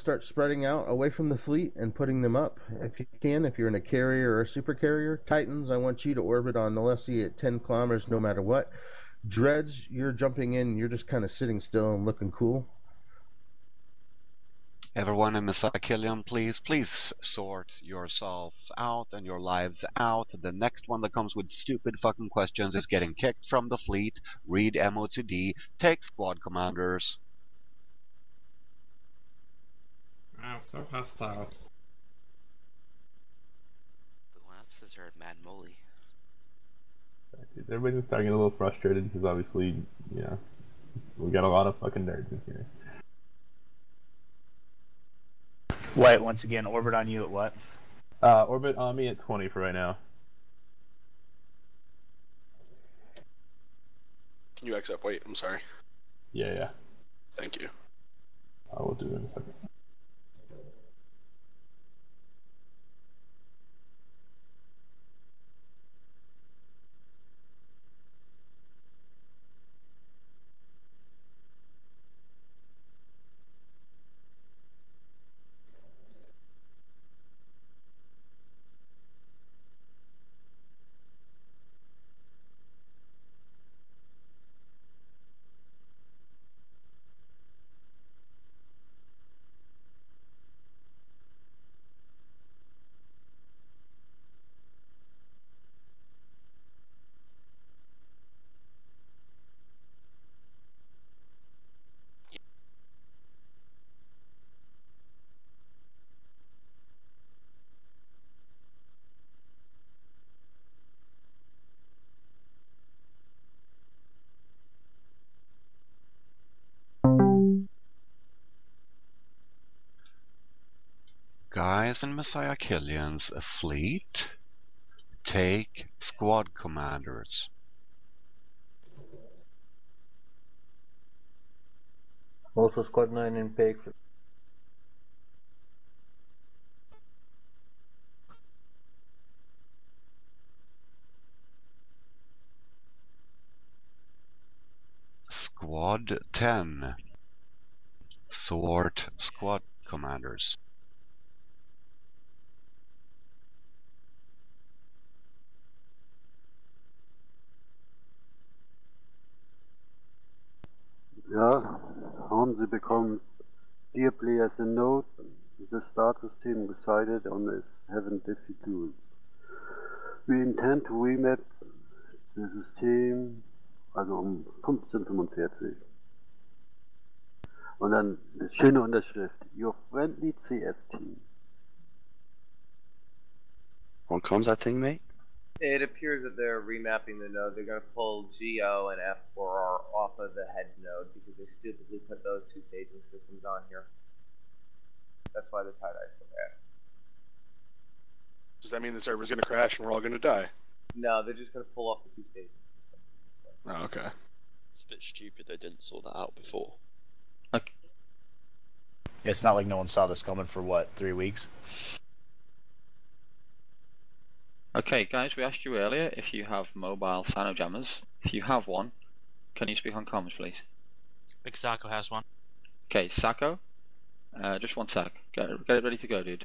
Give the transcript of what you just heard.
start spreading out away from the fleet and putting them up if you can. If you're in a carrier or a super carrier, Titans, I want you to orbit on Alessi at 10 kilometers no matter what. Dreads, you're jumping in, you're just kind of sitting still and looking cool. Everyone in the Misakillion, please, please sort yourselves out and your lives out. The next one that comes with stupid fucking questions is getting kicked from the fleet. Read MOTD. Take squad commanders. So hostile. Who else has heard Mad Molly? Everybody's starting to get a little frustrated because obviously, you know, we got a lot of fucking nerds in here. Wait, once again, orbit on you at what? Uh, orbit on me at 20 for right now. Can you accept Wait, I'm sorry. Yeah, yeah. Thank you. I will do it in a second. Guys in Messiah Killian's fleet, take squad commanders. Also squad 9 in Peg. Squad 10. Sort squad commanders. Haben Sie bekommen. Dear players a note, the star system decided on its having difficulties. We intend to remap the system, also um 1545. Und dann eine schöne Unterschrift. Your friendly CS team. What comes that thing, mate? It appears that they're remapping the node. They're going to pull GO and F4R off of the head node because they stupidly put those two staging systems on here. That's why the TiDi's so bad. Does that mean the server's gonna crash and we're all gonna die? No, they're just going to pull off the two staging systems. Oh, okay. It's a bit stupid they didn't sort that out before. It's not like no one saw this coming for what, three weeks? Okay, guys, we asked you earlier if you have mobile cyno jammers. If you have one, can you speak on comms, please? Big Sacco has one. Okay, Sacco, uh, just one sec. Get, get it ready to go, dude.